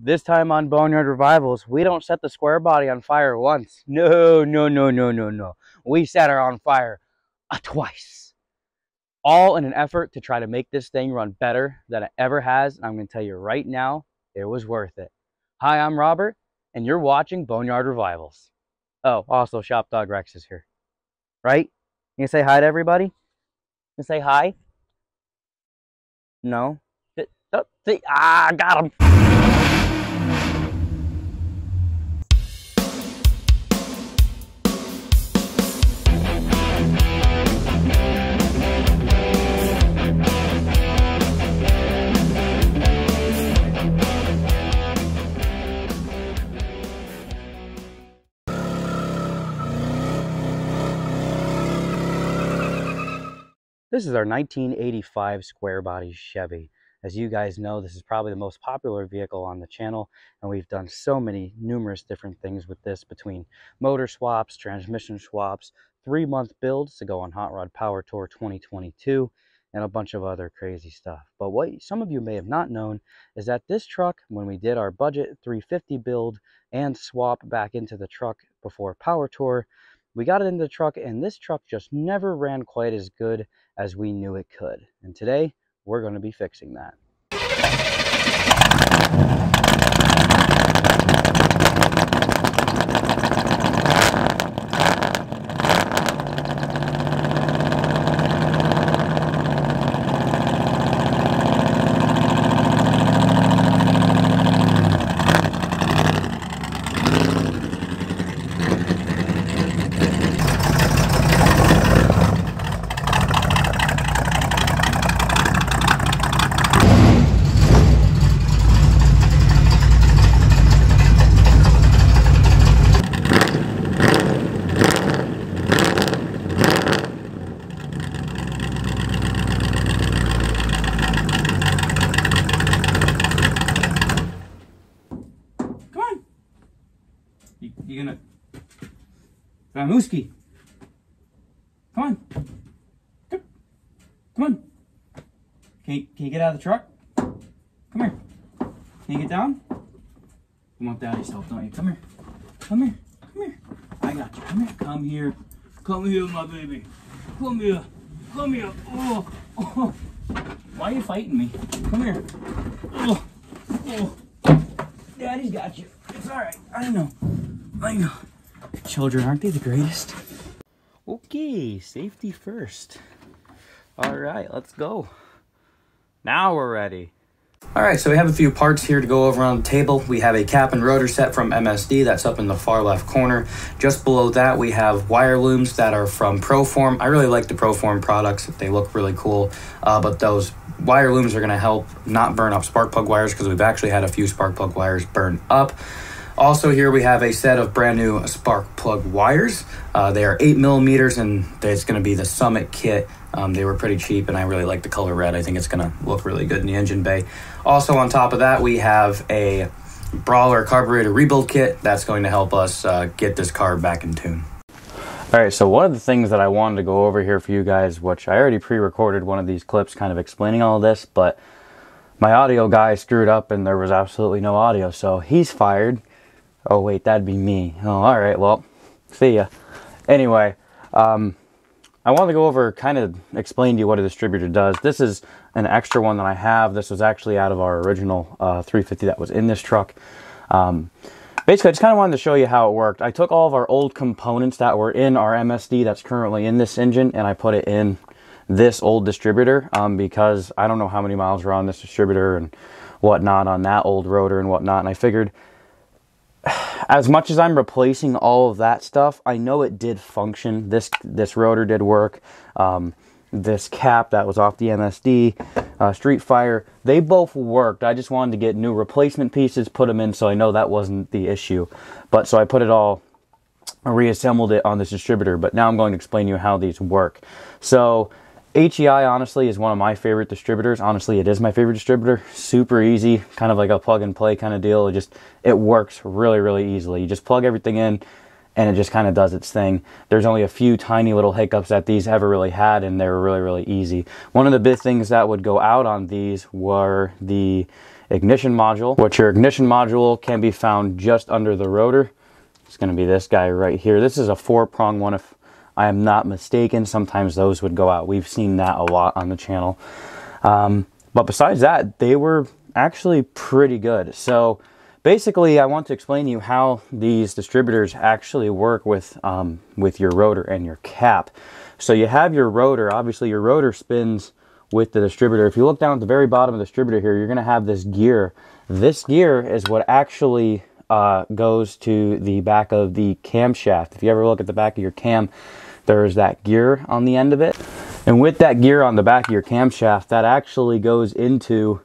This time on Boneyard Revivals, we don't set the square body on fire once. No, no, no, no, no, no. We set her on fire uh, twice. All in an effort to try to make this thing run better than it ever has. And I'm going to tell you right now, it was worth it. Hi, I'm Robert, and you're watching Boneyard Revivals. Oh, also Shop Dog Rex is here. Right? You say hi to everybody? You say hi? No? Ah, got him. This is our 1985 square body Chevy. As you guys know, this is probably the most popular vehicle on the channel, and we've done so many numerous different things with this between motor swaps, transmission swaps, three-month builds to go on Hot Rod Power Tour 2022, and a bunch of other crazy stuff. But what some of you may have not known is that this truck, when we did our budget 350 build and swap back into the truck before Power Tour, we got it into the truck, and this truck just never ran quite as good as we knew it could. And today, we're going to be fixing that. You gonna Vamuski? Come on. Come, on. Can you, can you get out of the truck? Come here. Can you get down? You want daddy's help, don't you? Come here. Come here. Come here. I got you. Come here. Come here. Come here, my baby. Come here. Come here. Oh. oh. Why are you fighting me? Come here. Oh. Oh. Daddy's got you. It's alright. I know. I know. Children, aren't they the greatest? Okay, safety first. All right, let's go. Now we're ready. All right, so we have a few parts here to go over on the table. We have a cap and rotor set from MSD that's up in the far left corner. Just below that, we have wire looms that are from Proform. I really like the Proform products. They look really cool, uh, but those wire looms are gonna help not burn up spark plug wires because we've actually had a few spark plug wires burn up. Also here we have a set of brand new spark plug wires. Uh, they are 8 millimeters and it's going to be the Summit kit. Um, they were pretty cheap and I really like the color red. I think it's going to look really good in the engine bay. Also on top of that we have a Brawler carburetor rebuild kit. That's going to help us uh, get this car back in tune. All right, so one of the things that I wanted to go over here for you guys, which I already pre-recorded one of these clips kind of explaining all this, but my audio guy screwed up and there was absolutely no audio, so he's fired. Oh, wait, that'd be me. Oh, all right, well, see ya. Anyway, um, I want to go over, kind of explain to you what a distributor does. This is an extra one that I have. This was actually out of our original uh, 350 that was in this truck. Um, basically, I just kind of wanted to show you how it worked. I took all of our old components that were in our MSD that's currently in this engine, and I put it in this old distributor um, because I don't know how many miles were on this distributor and whatnot on that old rotor and whatnot. And I figured as much as I'm replacing all of that stuff, I know it did function. This this rotor did work. Um, this cap that was off the MSD, uh, Street Fire, they both worked. I just wanted to get new replacement pieces, put them in, so I know that wasn't the issue. But so I put it all, reassembled it on this distributor. But now I'm going to explain to you how these work. So HEI honestly is one of my favorite distributors. Honestly, it is my favorite distributor. Super easy, kind of like a plug and play kind of deal. It just it works really really easily. You just plug everything in and it just kind of does its thing. There's only a few tiny little hiccups that these ever really had and they were really really easy. One of the big things that would go out on these were the ignition module, which your ignition module can be found just under the rotor. It's going to be this guy right here. This is a four prong one if I am not mistaken. Sometimes those would go out. We've seen that a lot on the channel. Um, but besides that, they were actually pretty good. So basically, I want to explain to you how these distributors actually work with, um, with your rotor and your cap. So you have your rotor. Obviously, your rotor spins with the distributor. If you look down at the very bottom of the distributor here, you're going to have this gear. This gear is what actually uh, goes to the back of the camshaft. If you ever look at the back of your cam, there's that gear on the end of it. And with that gear on the back of your camshaft, that actually goes into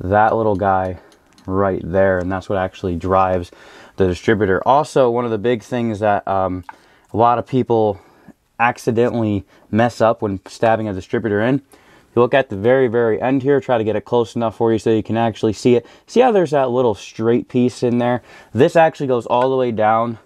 that little guy right there. And that's what actually drives the distributor. Also, one of the big things that um, a lot of people accidentally mess up when stabbing a distributor in you look at the very, very end here, try to get it close enough for you so you can actually see it. See how there's that little straight piece in there? This actually goes all the way down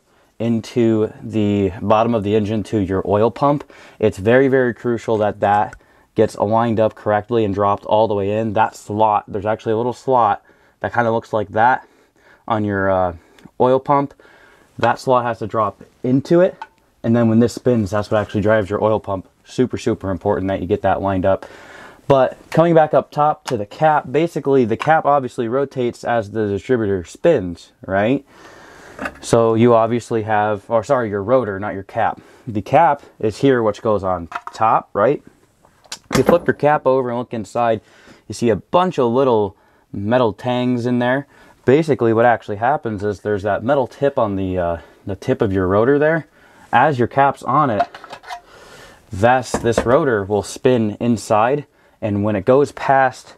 into the bottom of the engine to your oil pump. It's very, very crucial that that gets aligned up correctly and dropped all the way in. That slot, there's actually a little slot that kind of looks like that on your uh, oil pump. That slot has to drop into it. And then when this spins, that's what actually drives your oil pump. Super, super important that you get that lined up. But coming back up top to the cap, basically the cap obviously rotates as the distributor spins, right? So you obviously have, or sorry, your rotor, not your cap. The cap is here, which goes on top, right? You flip your cap over and look inside, you see a bunch of little metal tangs in there. Basically, what actually happens is there's that metal tip on the uh, the tip of your rotor there. As your cap's on it, that's this rotor will spin inside and when it goes past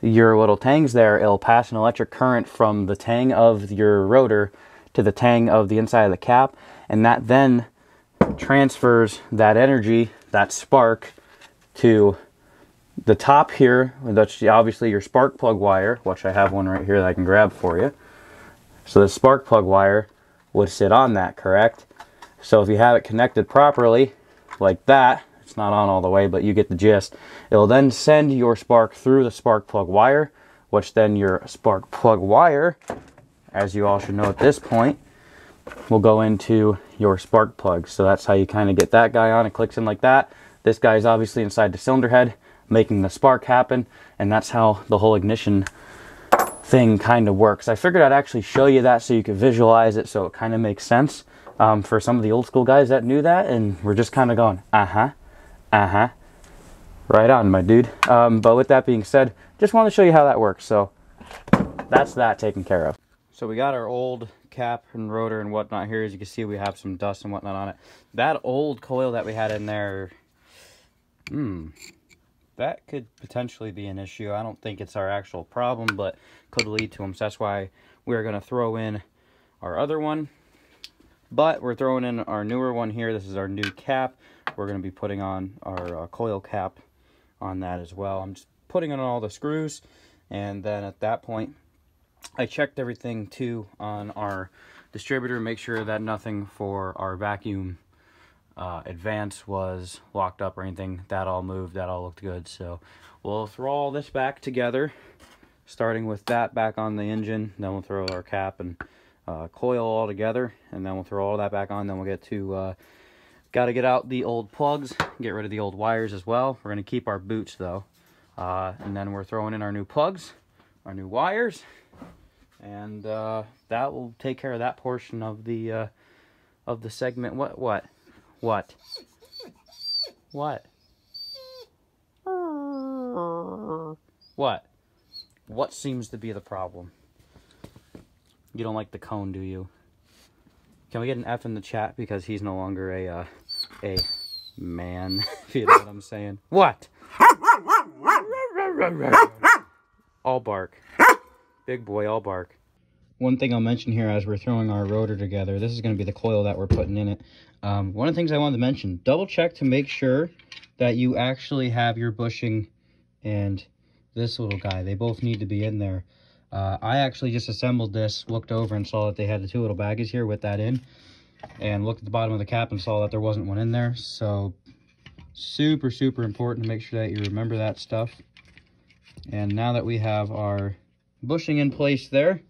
your little tangs there, it'll pass an electric current from the tang of your rotor to the tang of the inside of the cap, and that then transfers that energy, that spark, to the top here. That's obviously your spark plug wire, which I have one right here that I can grab for you. So the spark plug wire would sit on that, correct? So if you have it connected properly, like that, it's not on all the way, but you get the gist. It'll then send your spark through the spark plug wire, which then your spark plug wire, as you all should know at this point, will go into your spark plug. So that's how you kind of get that guy on. It clicks in like that. This guy is obviously inside the cylinder head, making the spark happen, and that's how the whole ignition thing kind of works. I figured I'd actually show you that so you could visualize it so it kind of makes sense um, for some of the old school guys that knew that, and we're just kind of going, uh-huh, uh huh. Right on, my dude. Um, but with that being said, just want to show you how that works. So that's that taken care of. So we got our old cap and rotor and whatnot here. As you can see, we have some dust and whatnot on it. That old coil that we had in there, hmm, that could potentially be an issue. I don't think it's our actual problem, but could lead to them. So that's why we're going to throw in our other one. But we're throwing in our newer one here. This is our new cap we're going to be putting on our uh, coil cap on that as well. I'm just putting on all the screws and then at that point I checked everything too on our distributor make sure that nothing for our vacuum uh, advance was locked up or anything that all moved that all looked good so we'll throw all this back together starting with that back on the engine then we'll throw our cap and uh, coil all together and then we'll throw all that back on then we'll get to uh, Got to get out the old plugs, get rid of the old wires as well. We're going to keep our boots though. Uh, and then we're throwing in our new plugs, our new wires, and uh, that will take care of that portion of the uh, of the segment. What? What? What? What? What? What seems to be the problem? You don't like the cone, do you? Can we get an F in the chat because he's no longer a uh, a man, if you know what I'm saying. What? all bark. Big boy, all bark. One thing I'll mention here as we're throwing our rotor together, this is going to be the coil that we're putting in it. Um, one of the things I wanted to mention, double check to make sure that you actually have your bushing and this little guy. They both need to be in there. Uh, I actually just assembled this, looked over and saw that they had the two little baggies here with that in and looked at the bottom of the cap and saw that there wasn't one in there. So super, super important to make sure that you remember that stuff. And now that we have our bushing in place there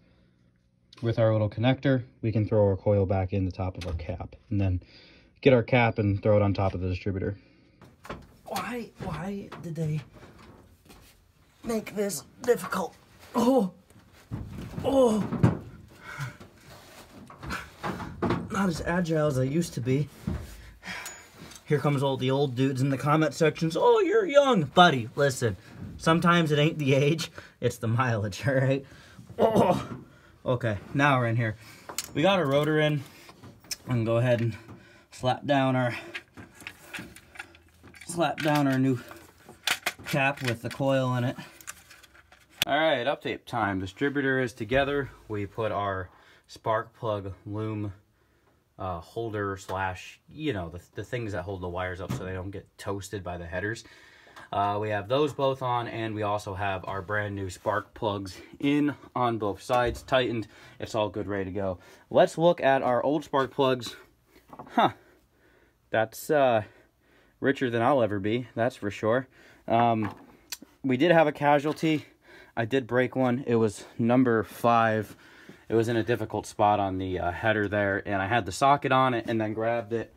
with our little connector, we can throw our coil back in the top of our cap and then get our cap and throw it on top of the distributor. Why, why did they make this difficult? Oh, oh. Not as agile as I used to be. Here comes all the old dudes in the comment sections. Oh, you're young. Buddy, listen. Sometimes it ain't the age, it's the mileage, all right? Oh. Okay, now we're in here. We got our rotor in. I'm gonna go ahead and slap down our slap down our new cap with the coil in it. All right, update time. Distributor is together. We put our spark plug loom uh, holder slash, you know, the, the things that hold the wires up so they don't get toasted by the headers. Uh, we have those both on, and we also have our brand new spark plugs in on both sides, tightened. It's all good, ready to go. Let's look at our old spark plugs. Huh, that's uh, richer than I'll ever be, that's for sure. Um, we did have a casualty. I did break one. It was number five. It was in a difficult spot on the uh, header there, and I had the socket on it and then grabbed it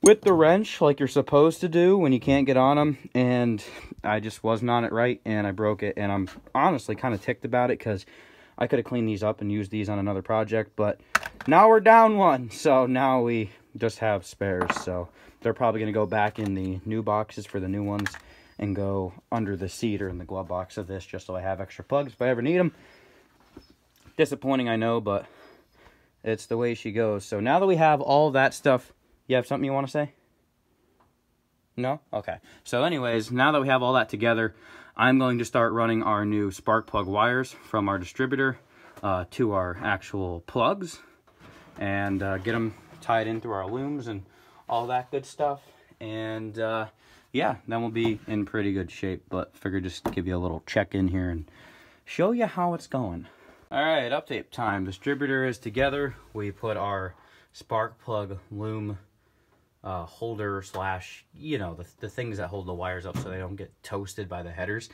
with the wrench like you're supposed to do when you can't get on them and I just wasn't on it right and I broke it and I'm honestly kind of ticked about it because I could have cleaned these up and used these on another project but now we're down one so now we just have spares so they're probably going to go back in the new boxes for the new ones and go under the seat or in the glove box of this just so I have extra plugs if I ever need them disappointing I know but it's the way she goes so now that we have all that stuff you have something you want to say? No? Okay. So anyways, now that we have all that together, I'm going to start running our new spark plug wires from our distributor uh, to our actual plugs and uh, get them tied in through our looms and all that good stuff. And uh, yeah, then we'll be in pretty good shape. But figure just give you a little check in here and show you how it's going. All right, update time. Distributor is together. We put our spark plug loom uh, holder slash, you know, the, the things that hold the wires up so they don't get toasted by the headers.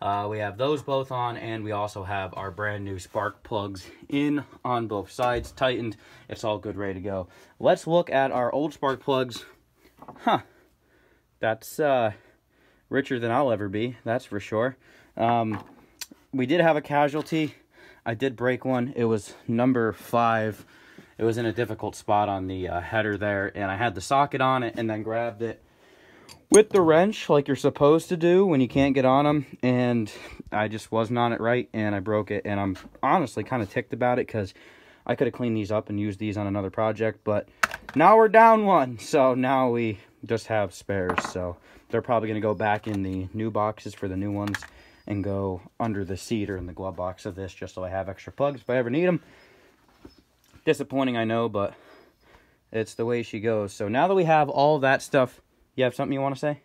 Uh, we have those both on, and we also have our brand new spark plugs in on both sides, tightened. It's all good, ready to go. Let's look at our old spark plugs. Huh, that's uh, richer than I'll ever be, that's for sure. Um, we did have a casualty. I did break one. It was number five. It was in a difficult spot on the uh, header there and I had the socket on it and then grabbed it with the wrench like you're supposed to do when you can't get on them and I just wasn't on it right and I broke it and I'm honestly kind of ticked about it because I could have cleaned these up and used these on another project but now we're down one. So now we just have spares so they're probably going to go back in the new boxes for the new ones and go under the seat or in the glove box of this just so I have extra plugs if I ever need them Disappointing, I know, but it's the way she goes. So now that we have all that stuff, you have something you want to say?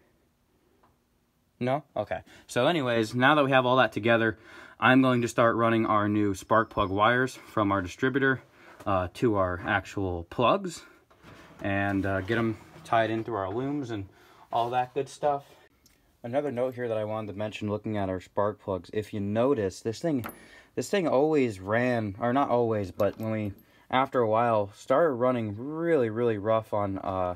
No? Okay. So anyways, now that we have all that together, I'm going to start running our new spark plug wires from our distributor uh, to our actual plugs and uh, get them tied in through our looms and all that good stuff. Another note here that I wanted to mention looking at our spark plugs, if you notice, this thing, this thing always ran, or not always, but when we after a while started running really really rough on uh,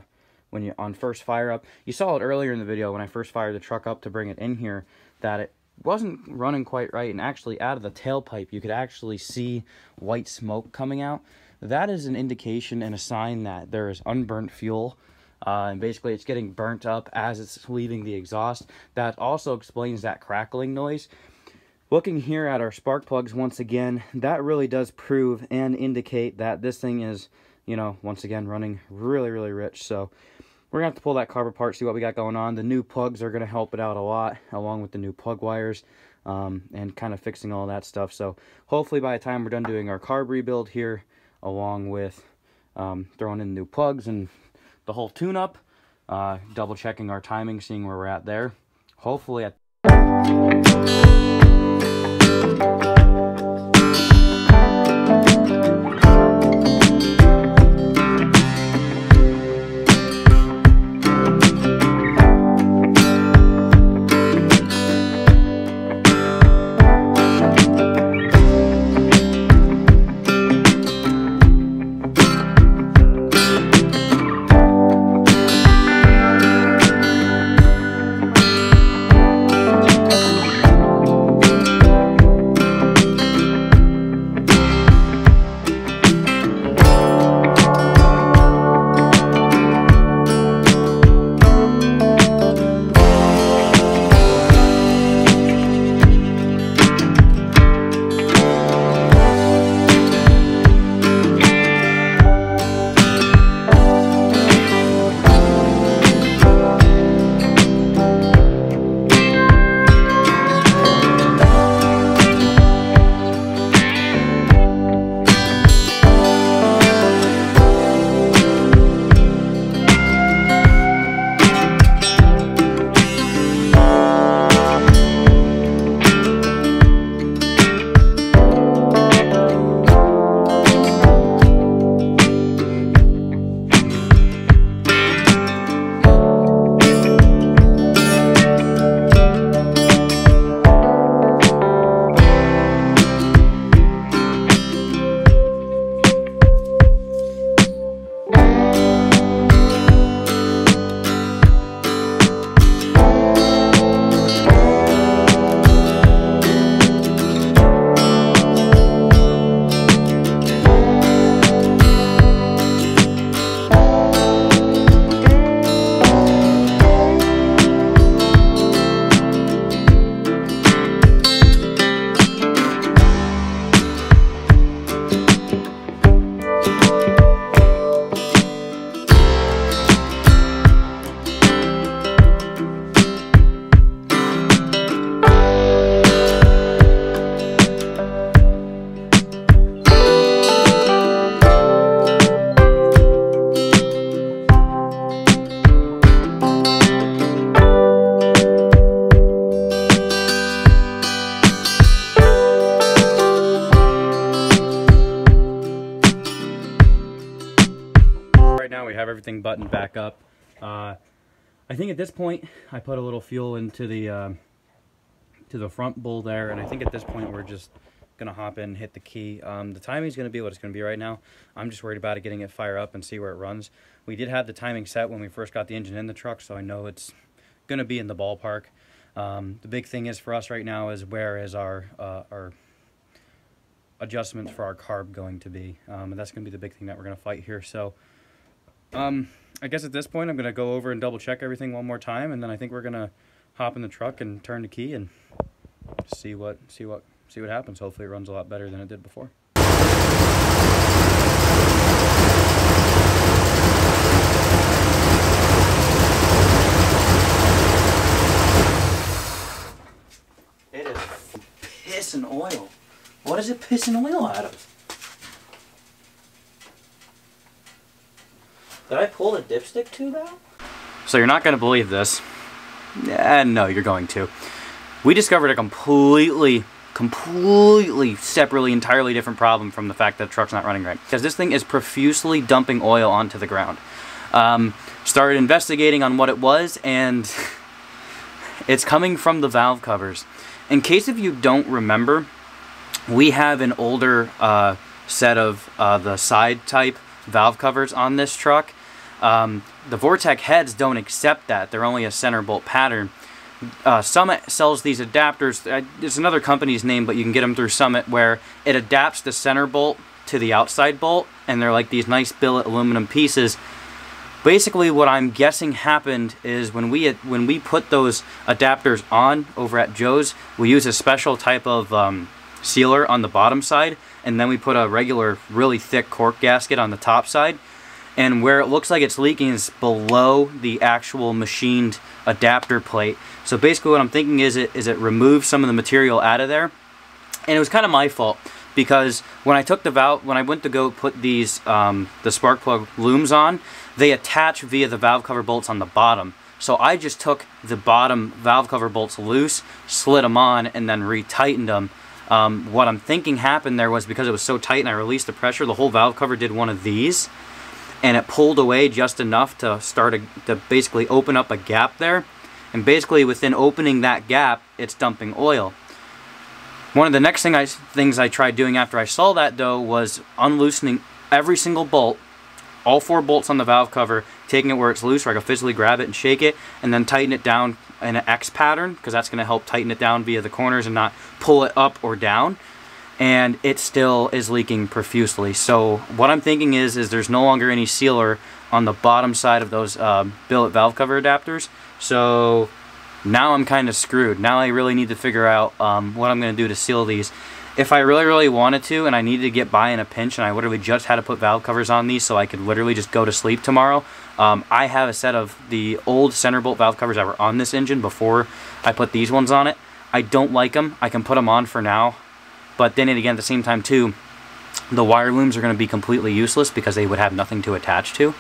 when you on first fire up. You saw it earlier in the video when I first fired the truck up to bring it in here that it wasn't running quite right and actually out of the tailpipe you could actually see white smoke coming out. That is an indication and a sign that there is unburnt fuel uh, and basically it's getting burnt up as it's leaving the exhaust that also explains that crackling noise Looking here at our spark plugs once again, that really does prove and indicate that this thing is, you know, once again running really, really rich. So we're to have to pull that carb apart, see what we got going on. The new plugs are to help it out a lot, along with the new plug wires um, and kind of fixing all that stuff. So hopefully by the time we're done doing our carb rebuild here, along with um, throwing in new plugs and the whole tune-up, uh, double checking our timing, seeing where we're at there. Hopefully at buttoned back up. Uh, I think at this point, I put a little fuel into the uh, to the front bowl there, and I think at this point we're just gonna hop in, hit the key. Um, the timing's gonna be what it's gonna be right now. I'm just worried about it getting it fire up and see where it runs. We did have the timing set when we first got the engine in the truck, so I know it's gonna be in the ballpark. Um, the big thing is for us right now is where is our uh, our adjustments for our carb going to be, um, and that's gonna be the big thing that we're gonna fight here. So, um, I guess at this point I'm gonna go over and double check everything one more time, and then I think we're gonna hop in the truck and turn the key and see what see what see what happens. Hopefully it runs a lot better than it did before. It is pissing oil. What is it pissing oil out of? Did I pull the dipstick tube out? So you're not going to believe this. Yeah, no, you're going to. We discovered a completely, completely separately, entirely different problem from the fact that the truck's not running right. Because this thing is profusely dumping oil onto the ground. Um, started investigating on what it was, and it's coming from the valve covers. In case if you don't remember, we have an older uh, set of uh, the side type valve covers on this truck. Um, the Vortec heads don't accept that. They're only a center bolt pattern. Uh, Summit sells these adapters. It's another company's name, but you can get them through Summit, where it adapts the center bolt to the outside bolt, and they're like these nice billet aluminum pieces. Basically, what I'm guessing happened is when we when we put those adapters on over at Joe's, we use a special type of um, sealer on the bottom side, and then we put a regular, really thick cork gasket on the top side. And where it looks like it's leaking is below the actual machined adapter plate. So basically what I'm thinking is it is it removes some of the material out of there. And it was kind of my fault because when I took the valve, when I went to go put these, um, the spark plug looms on, they attach via the valve cover bolts on the bottom. So I just took the bottom valve cover bolts loose, slid them on, and then retightened them. Um, what I'm thinking happened there was because it was so tight and I released the pressure, the whole valve cover did one of these and it pulled away just enough to start a, to basically open up a gap there. And basically within opening that gap, it's dumping oil. One of the next thing I, things I tried doing after I saw that though was unloosening every single bolt, all four bolts on the valve cover, taking it where it's loose where I can physically grab it and shake it, and then tighten it down an X pattern because that's going to help tighten it down via the corners and not pull it up or down and it still is leaking profusely. So what I'm thinking is, is there's no longer any sealer on the bottom side of those uh, billet valve cover adapters. So now I'm kind of screwed. Now I really need to figure out um, what I'm going to do to seal these. If I really, really wanted to and I needed to get by in a pinch and I literally just had to put valve covers on these so I could literally just go to sleep tomorrow, um, I have a set of the old center bolt valve covers that were on this engine before I put these ones on it. I don't like them. I can put them on for now. But then again, at the same time too, the wire looms are going to be completely useless because they would have nothing to attach to.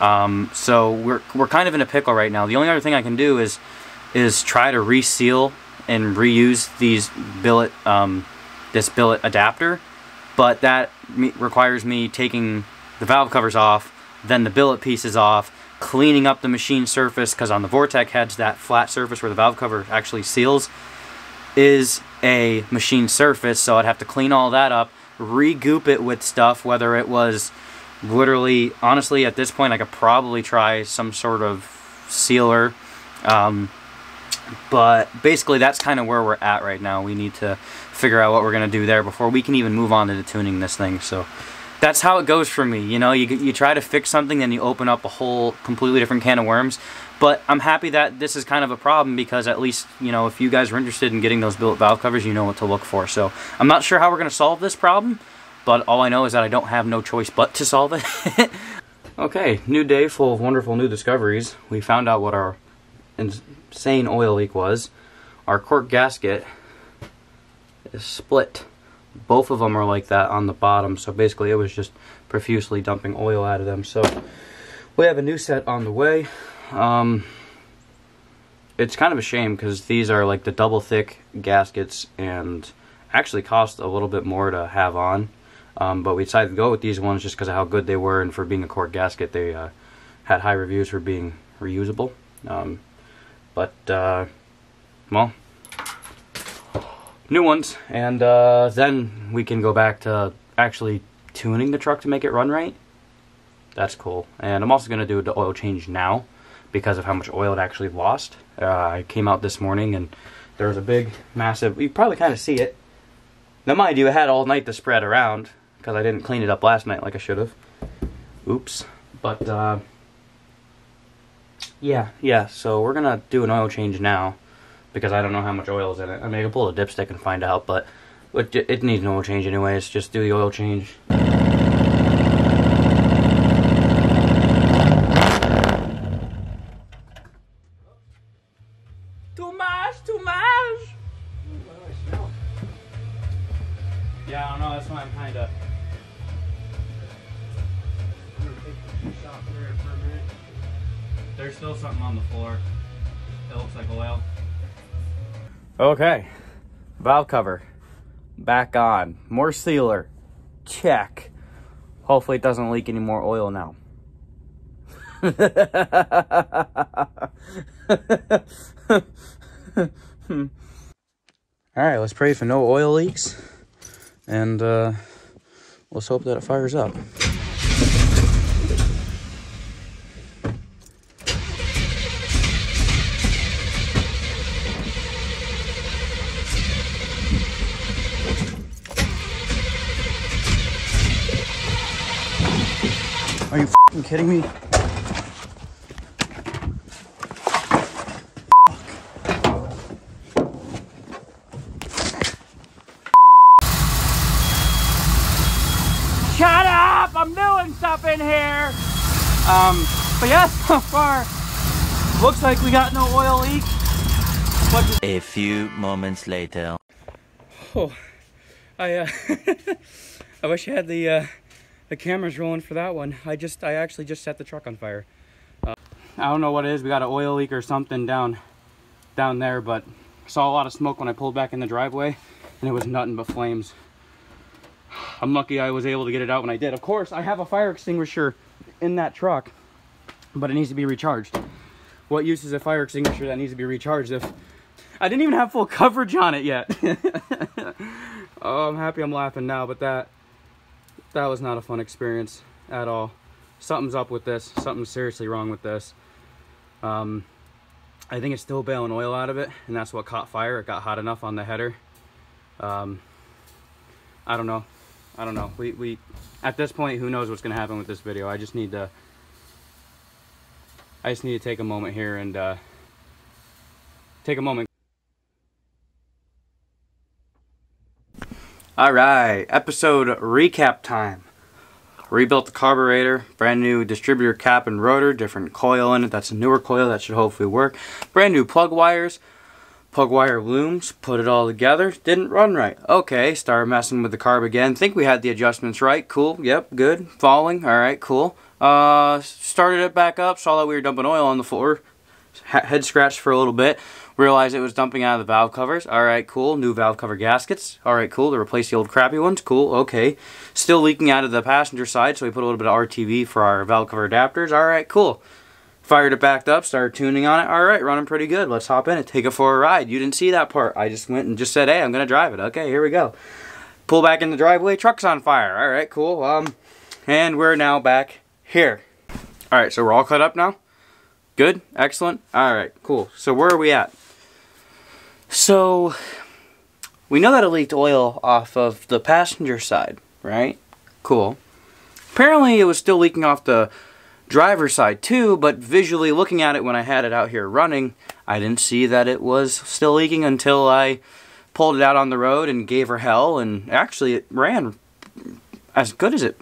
Um, so we're, we're kind of in a pickle right now. The only other thing I can do is is try to reseal and reuse these billet um, this billet adapter, but that requires me taking the valve covers off, then the billet pieces off, cleaning up the machine surface because on the Vortec heads that flat surface where the valve cover actually seals is a machine surface, so I'd have to clean all that up, regoop it with stuff, whether it was literally, honestly, at this point, I could probably try some sort of sealer. Um, but basically, that's kind of where we're at right now. We need to figure out what we're going to do there before we can even move on to the tuning this thing. So that's how it goes for me. You know, you, you try to fix something, then you open up a whole completely different can of worms. But I'm happy that this is kind of a problem because at least, you know, if you guys are interested in getting those billet valve covers, you know what to look for. So I'm not sure how we're going to solve this problem, but all I know is that I don't have no choice but to solve it. okay, new day full of wonderful new discoveries. We found out what our insane oil leak was. Our cork gasket is split. Both of them are like that on the bottom, so basically it was just profusely dumping oil out of them. So we have a new set on the way. Um, it's kind of a shame because these are like the double thick gaskets and actually cost a little bit more to have on. Um, but we decided to go with these ones just because of how good they were and for being a cork gasket they uh, had high reviews for being reusable. Um, but, uh, well, new ones. And uh, then we can go back to actually tuning the truck to make it run right. That's cool. And I'm also going to do the oil change now because of how much oil it actually lost. Uh, I came out this morning and there was a big, massive, you probably kind of see it. Now, mind you, I had all night to spread around because I didn't clean it up last night like I should have. Oops. But, uh, yeah, yeah, so we're going to do an oil change now because I don't know how much oil is in it. I mean, I can pull a dipstick and find out, but it, it needs an oil change anyways. Just do the oil change. Okay. Valve cover. Back on. More sealer. Check. Hopefully it doesn't leak any more oil now. Alright, let's pray for no oil leaks. And uh, let's hope that it fires up. Are you fing kidding me? Shut up! I'm doing stuff in here. Um, but yeah, so far looks like we got no oil leak. But A few moments later. Oh, I uh, I wish I had the uh, the cameras rolling for that one. I just I actually just set the truck on fire. Uh, I don't know what it is. We got an oil leak or something down down there, but saw a lot of smoke when I pulled back in the driveway, and it was nothing but flames. I'm lucky I was able to get it out when I did. Of course, I have a fire extinguisher in that truck, but it needs to be recharged. What use is a fire extinguisher that needs to be recharged if I didn't even have full coverage on it yet? oh, I'm happy I'm laughing now, but that that was not a fun experience at all. Something's up with this. Something's seriously wrong with this. Um, I think it's still bailing oil out of it, and that's what caught fire. It got hot enough on the header. Um, I don't know. I don't know. We, we at this point, who knows what's going to happen with this video. I just need to, I just need to take a moment here and uh, take a moment. All right, episode recap time. Rebuilt the carburetor, brand new distributor cap and rotor, different coil in it. That's a newer coil that should hopefully work. Brand new plug wires, plug wire looms, put it all together. Didn't run right. Okay, started messing with the carb again. Think we had the adjustments right. Cool. Yep, good. Falling. All right, cool. Uh, started it back up. Saw that we were dumping oil on the floor. Head scratched for a little bit. Realized it was dumping out of the valve covers. All right, cool. New valve cover gaskets. All right, cool. To replace the old crappy ones. Cool. Okay. Still leaking out of the passenger side, so we put a little bit of RTV for our valve cover adapters. All right, cool. Fired it backed up, started tuning on it. All right, running pretty good. Let's hop in and take it for a ride. You didn't see that part. I just went and just said, hey, I'm going to drive it. Okay, here we go. Pull back in the driveway. Truck's on fire. All right, cool. Um, And we're now back here. All right, so we're all cut up now? Good? Excellent? All right, cool. So where are we at? So, we know that it leaked oil off of the passenger side, right? Cool. Apparently it was still leaking off the driver's side too, but visually looking at it when I had it out here running, I didn't see that it was still leaking until I pulled it out on the road and gave her hell, and actually it ran as good as it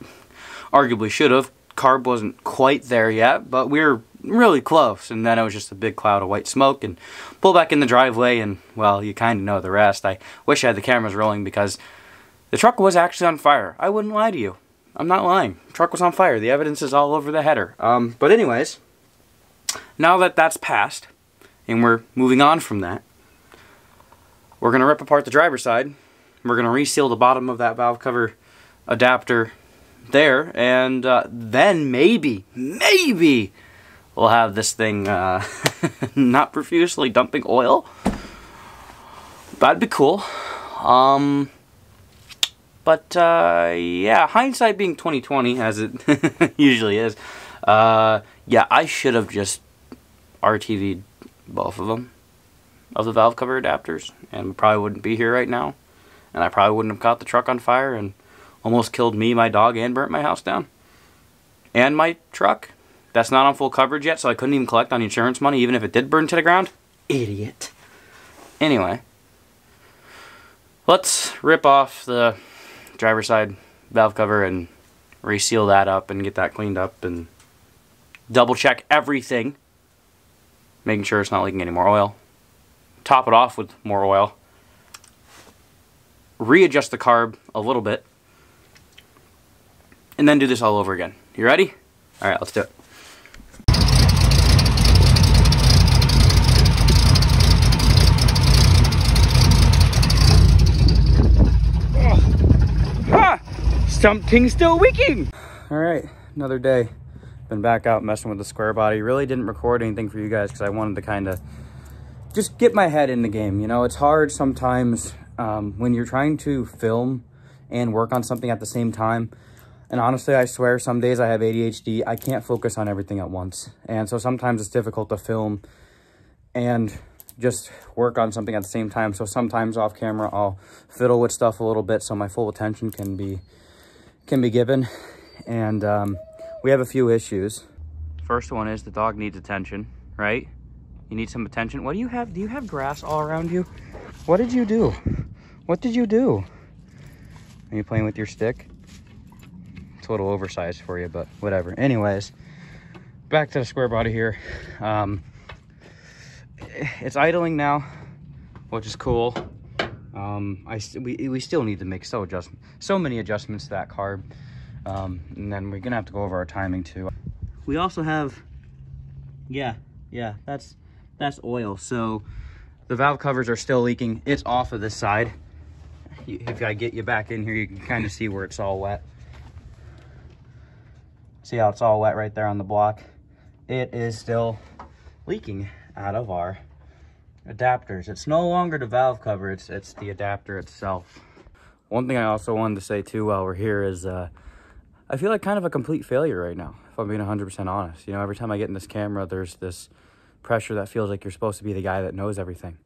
arguably should have. Carb wasn't quite there yet, but we were really close, and then it was just a big cloud of white smoke, and pull back in the driveway, and, well, you kind of know the rest. I wish I had the cameras rolling because the truck was actually on fire. I wouldn't lie to you. I'm not lying. The truck was on fire. The evidence is all over the header. Um, but anyways, now that that's passed, and we're moving on from that, we're going to rip apart the driver's side. We're going to reseal the bottom of that valve cover adapter there, and uh, then maybe, maybe we'll have this thing uh, not profusely dumping oil. That'd be cool. Um, but uh, yeah, hindsight being 2020, as it usually is. Uh, yeah, I should have just RTV'd both of them of the valve cover adapters, and probably wouldn't be here right now. And I probably wouldn't have caught the truck on fire and almost killed me, my dog, and burnt my house down. And my truck. That's not on full coverage yet, so I couldn't even collect on insurance money, even if it did burn to the ground. Idiot. Anyway, let's rip off the driver's side valve cover and reseal that up and get that cleaned up and double check everything, making sure it's not leaking any more oil. Top it off with more oil. Readjust the carb a little bit. And then do this all over again. You ready? All right, let's do it. Something still leaking. All right, another day. Been back out messing with the square body. Really didn't record anything for you guys because I wanted to kind of just get my head in the game. You know, it's hard sometimes um, when you're trying to film and work on something at the same time. And honestly, I swear some days I have ADHD. I can't focus on everything at once. And so sometimes it's difficult to film and just work on something at the same time. So sometimes off camera, I'll fiddle with stuff a little bit so my full attention can be can be given. And um, we have a few issues. First one is the dog needs attention, right? You need some attention. What do you have? Do you have grass all around you? What did you do? What did you do? Are you playing with your stick? It's a little oversized for you, but whatever. Anyways, back to the square body here. Um, it's idling now, which is cool. Um, I we, we still need to make so adjust so many adjustments to that carb. Um, and then we're gonna have to go over our timing too. We also have, yeah, yeah, that's that's oil. So the valve covers are still leaking. It's off of this side. If I get you back in here, you can kind of see where it's all wet. See how it's all wet right there on the block? It is still leaking out of our adapters. It's no longer the valve cover, it's, it's the adapter itself. One thing I also wanted to say too while we're here is uh, I feel like kind of a complete failure right now, if I'm being 100% honest. You know, every time I get in this camera, there's this pressure that feels like you're supposed to be the guy that knows everything.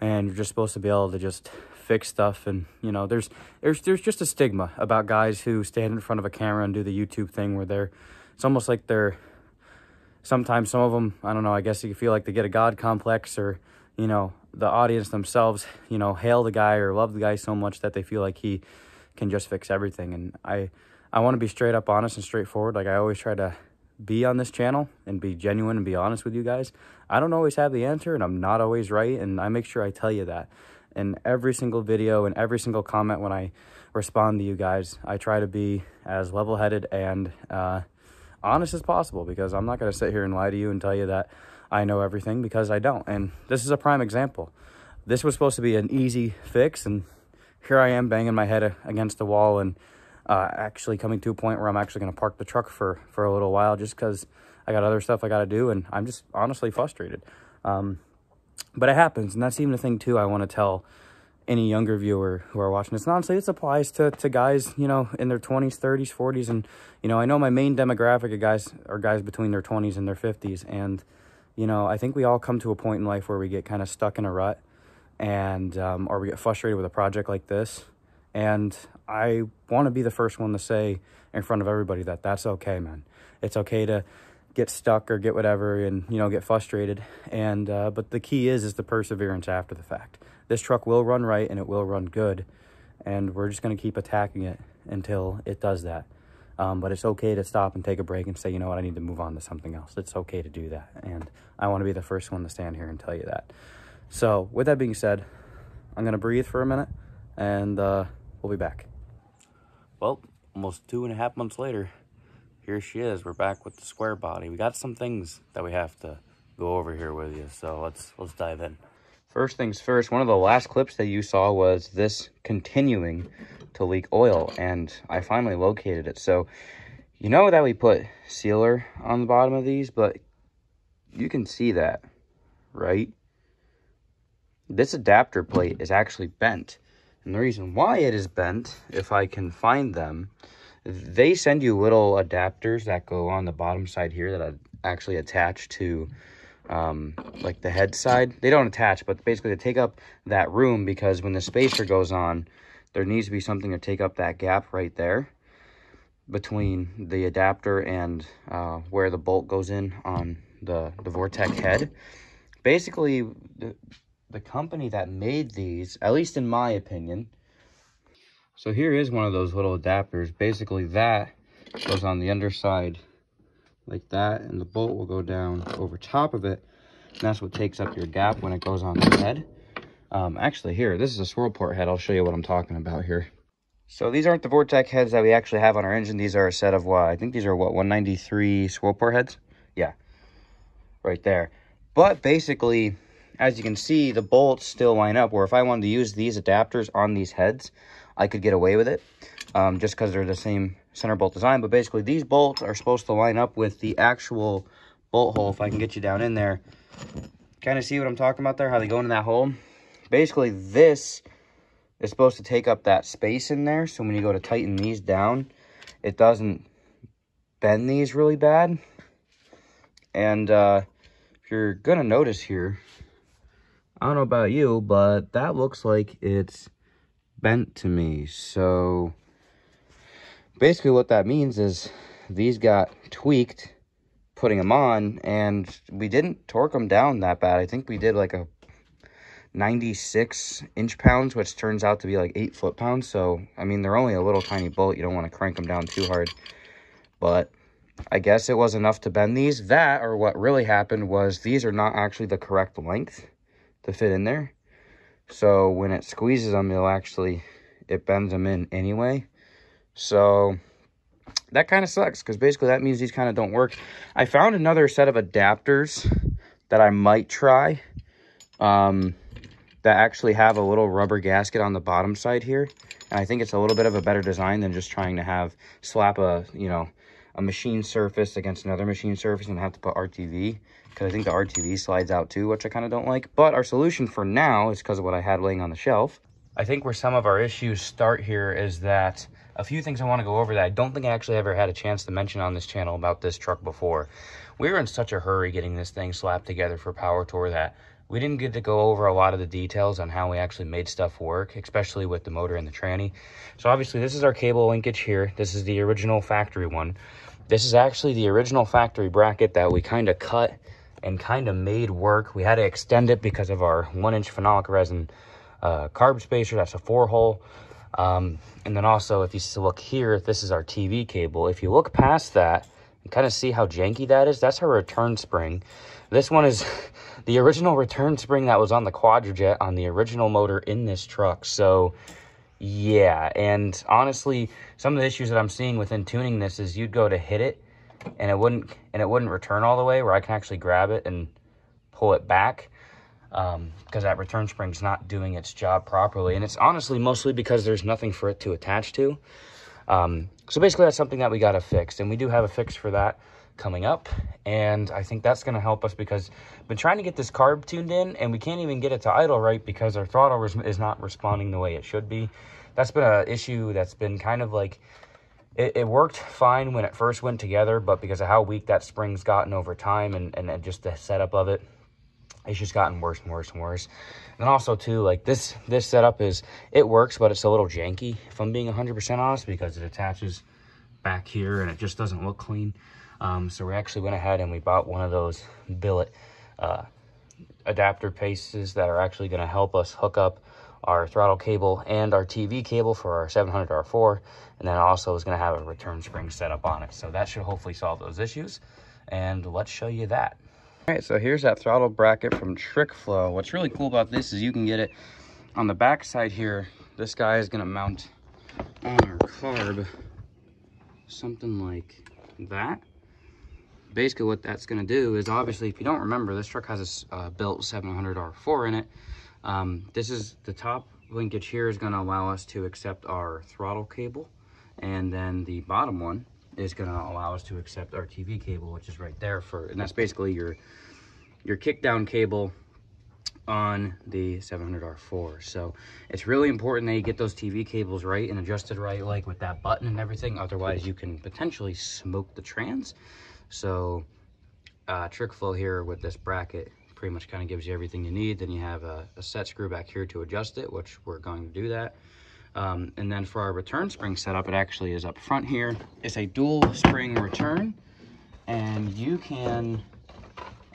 And you're just supposed to be able to just fix stuff and you know there's there's there's just a stigma about guys who stand in front of a camera and do the YouTube thing where they're it's almost like they're sometimes some of them I don't know I guess you feel like they get a god complex or you know, the audience themselves, you know, hail the guy or love the guy so much that they feel like he can just fix everything. And I, I want to be straight up honest and straightforward. Like I always try to be on this channel and be genuine and be honest with you guys. I don't always have the answer and I'm not always right. And I make sure I tell you that in every single video and every single comment when I respond to you guys. I try to be as level headed and uh, honest as possible because I'm not going to sit here and lie to you and tell you that I know everything because I don't. And this is a prime example. This was supposed to be an easy fix, and here I am banging my head against the wall and uh, actually coming to a point where I'm actually going to park the truck for, for a little while just because I got other stuff I got to do, and I'm just honestly frustrated. Um, but it happens, and that's even the thing, too, I want to tell any younger viewer who are watching this. And honestly, this applies to, to guys, you know, in their 20s, 30s, 40s. And, you know, I know my main demographic of guys are guys between their 20s and their 50s. And, you know, I think we all come to a point in life where we get kind of stuck in a rut and, um, or we get frustrated with a project like this. And I want to be the first one to say in front of everybody that that's okay, man. It's okay to get stuck or get whatever and, you know, get frustrated. And, uh, but the key is, is the perseverance after the fact. This truck will run right and it will run good. And we're just going to keep attacking it until it does that. Um, but it's okay to stop and take a break and say, you know what, I need to move on to something else. It's okay to do that. And I want to be the first one to stand here and tell you that. So with that being said, I'm going to breathe for a minute and uh, we'll be back. Well, almost two and a half months later, here she is. We're back with the square body. We got some things that we have to go over here with you. So let's, let's dive in. First things first, one of the last clips that you saw was this continuing to leak oil and I finally located it. So you know that we put sealer on the bottom of these, but you can see that, right? This adapter plate is actually bent. And the reason why it is bent, if I can find them, they send you little adapters that go on the bottom side here that I actually attach to um, like the head side. They don't attach, but basically they take up that room because when the spacer goes on, there needs to be something to take up that gap right there between the adapter and uh, where the bolt goes in on the, the Vortec head. Basically, the, the company that made these, at least in my opinion, so here is one of those little adapters. Basically that goes on the underside like that and the bolt will go down over top of it. And that's what takes up your gap when it goes on the head. Um, actually here, this is a swirl port head. I'll show you what I'm talking about here. So these aren't the Vortec heads that we actually have on our engine. These are a set of what? I think these are what, 193 swirl port heads? Yeah, right there. But basically, as you can see, the bolts still line up where if I wanted to use these adapters on these heads, I could get away with it um, just because they're the same center bolt design. But basically, these bolts are supposed to line up with the actual bolt hole. If I can get you down in there, kind of see what I'm talking about there, how they go into that hole. Basically, this is supposed to take up that space in there. So when you go to tighten these down, it doesn't bend these really bad. And uh, if you're going to notice here, I don't know about you, but that looks like it's bent to me. So basically what that means is these got tweaked putting them on and we didn't torque them down that bad. I think we did like a 96 inch pounds, which turns out to be like 8 foot pounds. So, I mean, they're only a little tiny bolt. You don't want to crank them down too hard. But I guess it was enough to bend these. That, or what really happened, was these are not actually the correct length to fit in there. So, when it squeezes them, it'll actually, it bends them in anyway. So, that kind of sucks because basically that means these kind of don't work. I found another set of adapters that I might try. Um, that actually have a little rubber gasket on the bottom side here. And I think it's a little bit of a better design than just trying to have slap a, you know, a machine surface against another machine surface and have to put RTV. Because I think the RTV slides out too, which I kind of don't like. But our solution for now is because of what I had laying on the shelf. I think where some of our issues start here is that a few things I want to go over that I don't think I actually ever had a chance to mention on this channel about this truck before. We were in such a hurry getting this thing slapped together for Power Tour that we didn't get to go over a lot of the details on how we actually made stuff work, especially with the motor and the tranny. So obviously this is our cable linkage here. This is the original factory one. This is actually the original factory bracket that we kind of cut and kind of made work. We had to extend it because of our one inch phenolic resin uh, carb spacer. That's a four hole. Um, and then also if you look here, this is our TV cable. If you look past that and kind of see how janky that is, that's our return spring. This one is the original return spring that was on the Quadrajet on the original motor in this truck. So, yeah. And honestly, some of the issues that I'm seeing within tuning this is you'd go to hit it and it wouldn't and it wouldn't return all the way where I can actually grab it and pull it back because um, that return spring's not doing its job properly. And it's honestly mostly because there's nothing for it to attach to. Um, so basically that's something that we got to fix. And we do have a fix for that coming up. And I think that's going to help us because I've been trying to get this carb tuned in and we can't even get it to idle right because our throttle is not responding the way it should be. That's been an issue that's been kind of like, it, it, worked fine when it first went together, but because of how weak that spring's gotten over time and, and, and just the setup of it, it's just gotten worse and worse and worse. And also too, like this, this setup is, it works, but it's a little janky if I'm being 100% honest because it attaches back here and it just doesn't look clean. Um, so we actually went ahead and we bought one of those billet uh, adapter pieces that are actually going to help us hook up our throttle cable and our TV cable for our 700R4. And then also is going to have a return spring set up on it. So that should hopefully solve those issues. And let's show you that. All right, so here's that throttle bracket from Trick Flow. What's really cool about this is you can get it on the back side here. This guy is going to mount on our carb something like that basically what that's going to do is obviously if you don't remember this truck has a uh, built 700R4 in it um, this is the top linkage here is going to allow us to accept our throttle cable and then the bottom one is going to allow us to accept our TV cable which is right there for and that's basically your your kickdown cable on the 700R4. So it's really important that you get those TV cables right and adjusted right, like with that button and everything. Otherwise, you can potentially smoke the trans. So uh, Trick Flow here with this bracket pretty much kind of gives you everything you need. Then you have a, a, set screw back here to adjust it, which we're going to do that. Um, and then for our return spring setup, it actually is up front here. It's a dual spring return and you can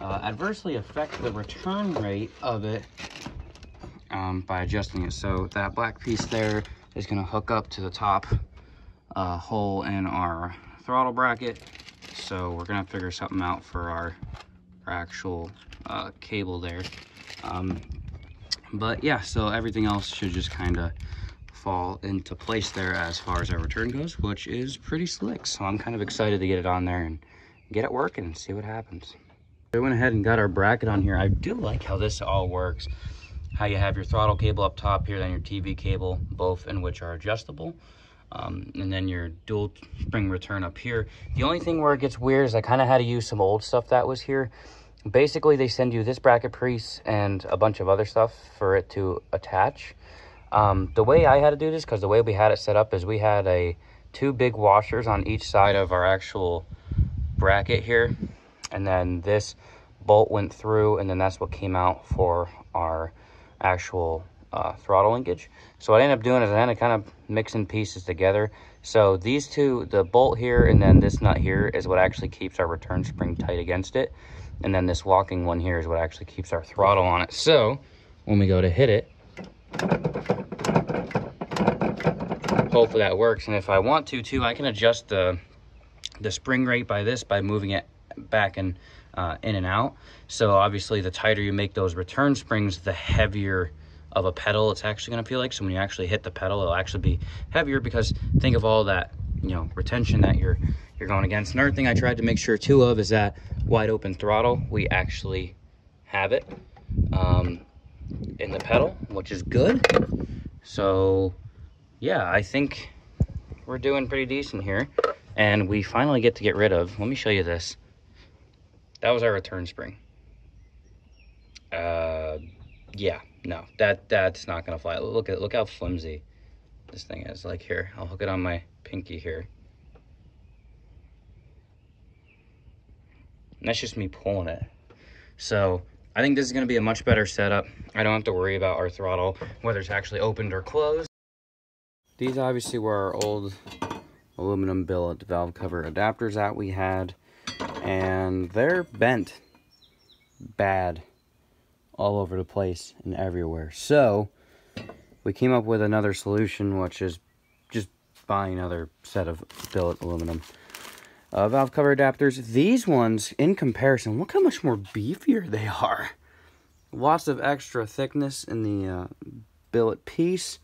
uh, adversely affect the return rate of it um, by adjusting it. So that black piece there is going to hook up to the top uh, hole in our throttle bracket. So we're going to figure something out for our, our actual uh, cable there. Um, but yeah, so everything else should just kind of fall into place there as far as our return goes, which is pretty slick. So I'm kind of excited to get it on there and get it working and see what happens. We went ahead and got our bracket on here. I do like how this all works. How you have your throttle cable up top here, then your TV cable, both in which are adjustable. Um, and then your dual spring return up here. The only thing where it gets weird is I kind of had to use some old stuff that was here. Basically, they send you this bracket piece and a bunch of other stuff for it to attach. Um, the way I had to do this, because the way we had it set up is we had a two big washers on each side of our actual bracket here. And then this bolt went through and then that's what came out for our actual uh, throttle linkage. So what I ended up doing is I ended up kind of mixing pieces together. So these two the bolt here and then this nut here is what actually keeps our return spring tight against it. And then this locking one here is what actually keeps our throttle on it. So when we go to hit it hopefully that works and if I want to too I can adjust the the spring rate by this by moving it back and uh, in and out. So obviously the tighter you make those return springs, the heavier of a pedal it's actually going to feel like. So when you actually hit the pedal, it'll actually be heavier because think of all that, you know, retention that you're you're going against. Another thing I tried to make sure too of is that wide open throttle, we actually have it um, in the pedal, which is good. So yeah, I think we're doing pretty decent here. And we finally get to get rid of let me show you this. That was our return spring. Uh yeah no that that's not gonna fly. Look at look how flimsy this thing is. Like here i'll hook it on my pinky here. And that's just me pulling it. So i think this is going to be a much better setup. I don't have to worry about our throttle whether it's actually opened or closed. These obviously were our old aluminum billet valve cover adapters that we had and they're bent bad all over the place and everywhere. So we came up with another solution which is just buying another set of billet aluminum uh, valve cover adapters these ones in comparison look how much more beefier they are lots of extra thickness in the uh, billet piece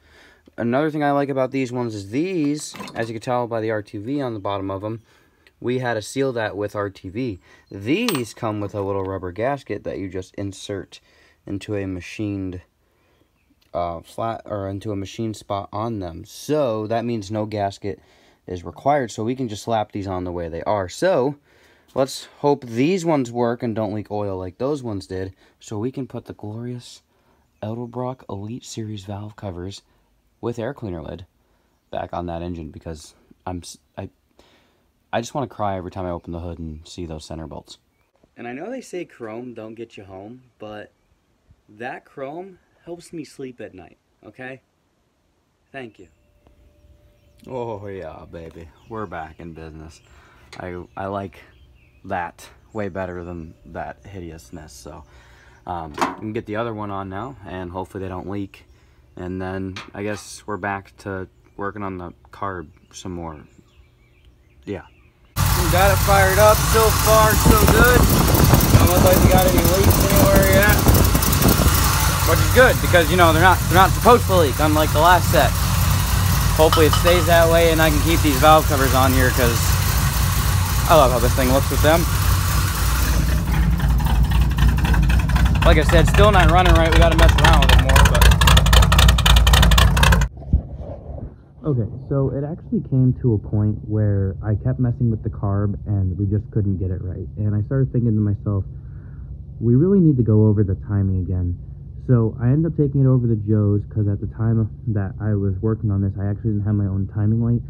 another thing I like about these ones is these, as you can tell by the RTV on the bottom of them, we had to seal that with RTV. These come with a little rubber gasket that you just insert into a machined uh, flat or into a machine spot on them. So that means no gasket is required. So we can just slap these on the way they are. So let's hope these ones work and don't leak oil like those ones did. So we can put the glorious Edelbrock Elite Series valve covers with air cleaner lid back on that engine because I'm I I just want to cry every time I open the hood and see those center bolts. And I know they say chrome don't get you home, but that chrome helps me sleep at night, okay? Thank you. Oh yeah, baby. We're back in business. I I like that way better than that hideousness. So um, we can get the other one on now, and hopefully they don't leak. And then I guess we're back to working on the carb some more. Yeah. Got it fired up. So far, so good. Don't look like we got any leaks anywhere yet. Which is good because you know they're not they're not supposed to leak, unlike the last set. Hopefully it stays that way and I can keep these valve covers on here because I love how this thing looks with them. Like I said, still not running right. We got to mess around with it more, but. Okay, so it actually came to a point where I kept messing with the carb and we just couldn't get it right. And I started thinking to myself, we really need to go over the timing again. So I ended up taking it over to Joe's because at the time that I was working on this, I actually didn't have my own timing light.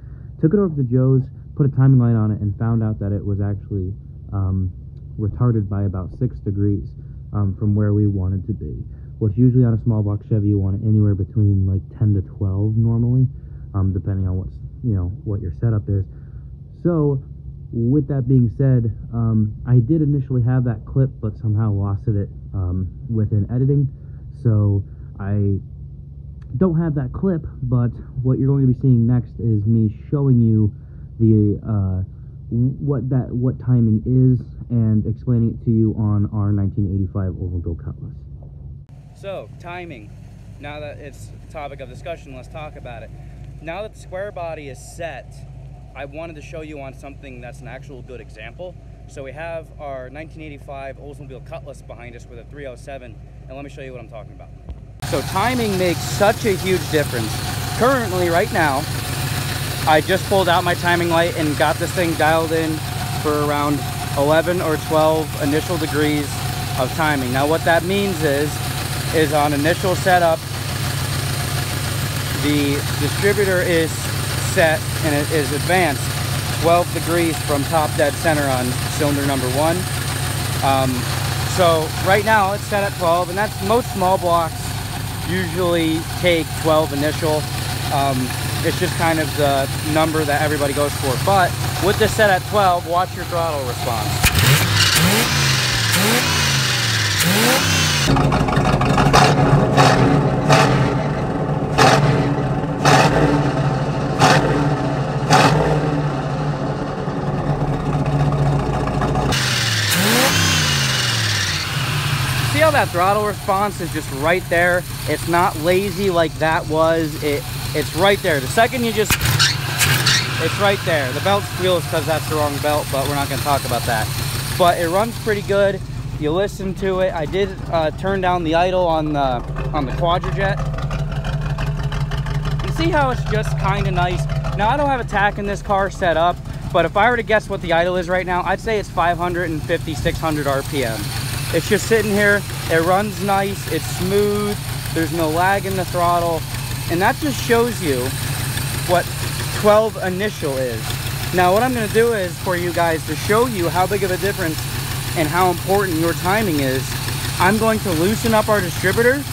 Took it over to Joe's, put a timing light on it, and found out that it was actually um, retarded by about six degrees um, from where we wanted to be. Which usually on a small block Chevy you want it anywhere between like 10 to 12 normally, um, depending on what's you know what your setup is. So with that being said, um, I did initially have that clip, but somehow lost it um, within editing. So I don't have that clip, but what you're going to be seeing next is me showing you the uh, what that what timing is and explaining it to you on our 1985 Oldsmobile Cutlass. So, timing. Now that it's the topic of discussion, let's talk about it. Now that the square body is set, I wanted to show you on something that's an actual good example. So we have our 1985 Oldsmobile Cutlass behind us with a 307, and let me show you what I'm talking about. So timing makes such a huge difference. Currently, right now, I just pulled out my timing light and got this thing dialed in for around 11 or 12 initial degrees of timing. Now what that means is, is on initial setup, the distributor is set and it is advanced 12 degrees from top dead center on cylinder number one. Um, so right now it's set at 12 and that's most small blocks usually take 12 initial. Um, it's just kind of the number that everybody goes for. But with this set at 12, watch your throttle response. See how that throttle response is just right there? It's not lazy like that was. It it's right there. The second you just, it's right there. The belt squeals because that's the wrong belt, but we're not going to talk about that. But it runs pretty good. You listen to it. I did uh, turn down the idle on the on the Quadrajet. You see how it's just kind of nice. Now I don't have a tach in this car set up, but if I were to guess what the idle is right now, I'd say it's 550, 600 RPM. It's just sitting here. It runs nice. It's smooth. There's no lag in the throttle. And that just shows you what 12 initial is. Now what I'm going to do is for you guys to show you how big of a difference and how important your timing is, I'm going to loosen up our distributor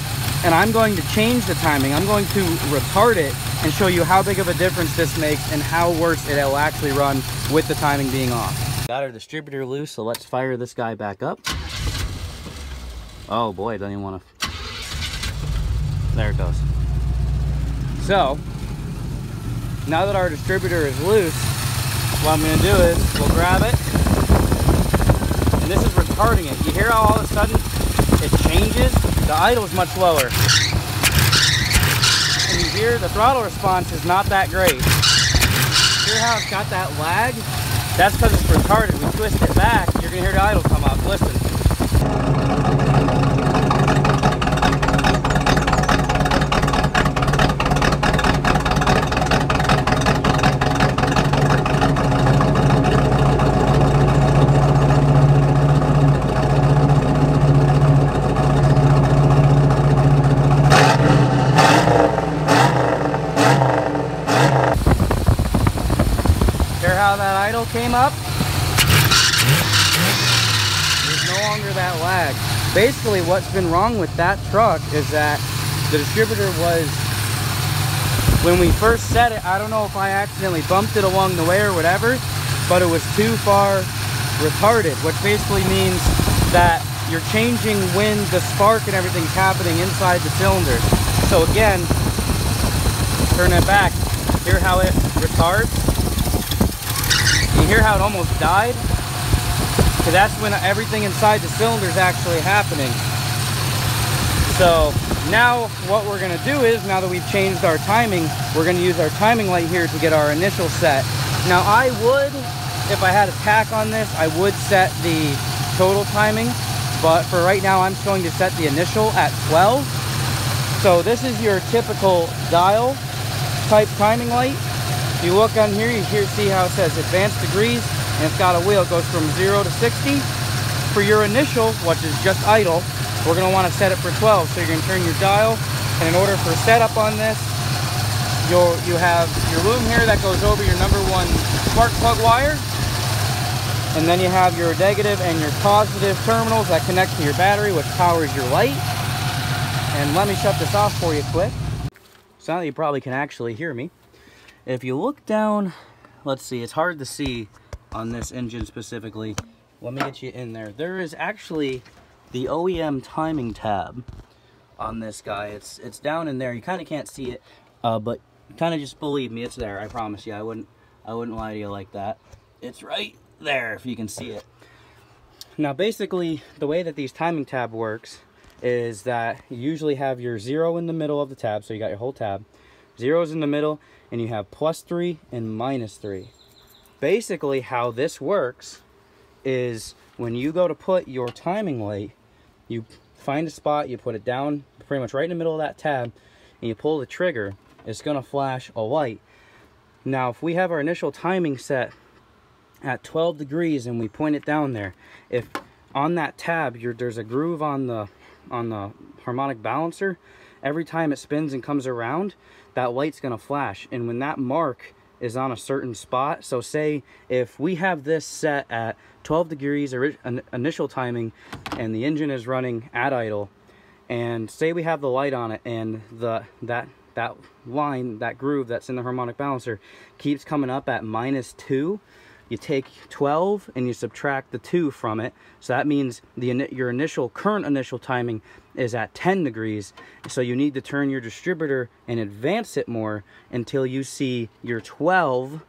and I'm going to change the timing. I'm going to retard it and show you how big of a difference this makes and how worse it'll actually run with the timing being off. Got our distributor loose, so let's fire this guy back up. Oh boy, I don't even want to... There it goes. So, now that our distributor is loose, what I'm going to do is we'll grab it, and this is retarding it. You hear how all of a sudden it changes? The idle is much lower. And you hear the throttle response is not that great. Hear how it's got that lag? That's because it's retarded. We twist it back, you're going to hear the idle come up. Listen. Hear how that idle came up? There's no longer that lag. Basically, what's been wrong with that truck is that the distributor was, when we first set it, I don't know if I accidentally bumped it along the way or whatever, but it was too far retarded, which basically means that you're changing when the spark and everything's happening inside the cylinder. So again, turn it back. Hear how it retards? You hear how it almost died? Because that's when everything inside the cylinder is actually happening. So now what we're going to do is, now that we've changed our timing, we're going to use our timing light here to get our initial set. Now I would, if I had a tach on this, I would set the total timing. But for right now, I'm going to set the initial at 12. So this is your typical dial type timing light. If you look on here, you hear, see how it says advanced degrees, and it's got a wheel. It goes from 0 to 60. for your initial, which is just idle, we're gonna wanna set it for 12. So you're gonna turn your dial, and in order for setup on this, you'll, you have your loom here that goes over your number one spark plug wire, and then you have your negative and your positive terminals that connect to your battery, which powers your light. And let me shut this off for you quick. So now you probably can actually hear me. If you look down, let's see, it's hard to see on this engine specifically. Let me get you in there. There is actually the OEM timing tab on this guy. It's it's down in there. You kind of can't see it, uh, but kind of just believe me, it's there. I promise you. I wouldn't I wouldn't lie to you like that. It's right there if you can see it. Now basically the way that these timing tab works is that you usually have your zero in the middle of the tab, so you got your whole tab. Zero's in the middle, and you have plus three and minus three. Basically how this works is when you go to put your timing light, you find a spot, you put it down pretty much right in the middle of that tab, and you pull the trigger, it's gonna flash a light. Now, if we have our initial timing set at 12 degrees and we point it down there, if on that tab there's a groove on the on the harmonic balancer, every time it spins and comes around, that light's gonna flash. And when that mark is on a certain spot, so say if we have this set at 12 degrees initial timing and the engine is running at idle, and say we have the light on it and the that that line, that groove that's in the harmonic balancer keeps coming up at minus two, you take 12 and you subtract the 2 from it. So that means the your initial current initial timing is at 10 degrees. So you need to turn your distributor and advance it more until you see your 12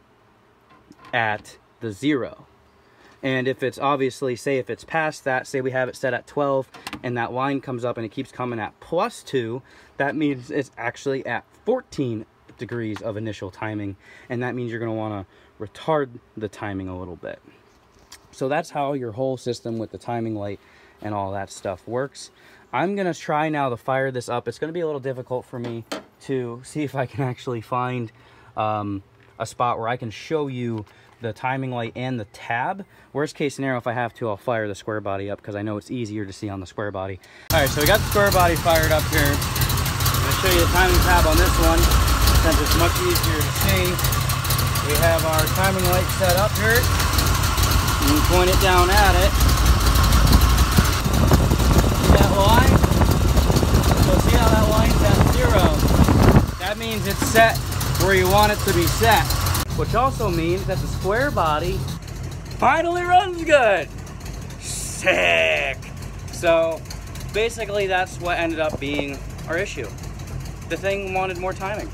at the 0. And if it's obviously, say if it's past that, say we have it set at 12 and that line comes up and it keeps coming at plus 2, that means it's actually at 14 degrees of initial timing. And that means you're going to want to retard the timing a little bit. So that's how your whole system with the timing light and all that stuff works. I'm going to try now to fire this up. It's going to be a little difficult for me to see if I can actually find um, a spot where I can show you the timing light and the tab. Worst case scenario, if I have to, I'll fire the square body up because I know it's easier to see on the square body. All right, so we got the square body fired up here. I'm going to show you the timing tab on this one since it's much easier to see. We have our timing light set up here. You point it down at it. See that line? So see how that line's at zero? That means it's set where you want it to be set. Which also means that the square body finally runs good. Sick. So basically that's what ended up being our issue. The thing wanted more timing.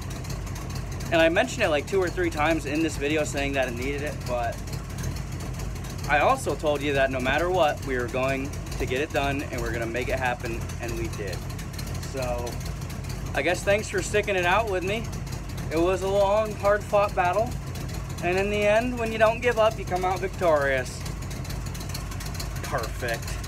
And I mentioned it like two or three times in this video saying that it needed it, but I also told you that no matter what, we were going to get it done and we're gonna make it happen, and we did. So, I guess thanks for sticking it out with me. It was a long, hard fought battle, and in the end, when you don't give up, you come out victorious. Perfect.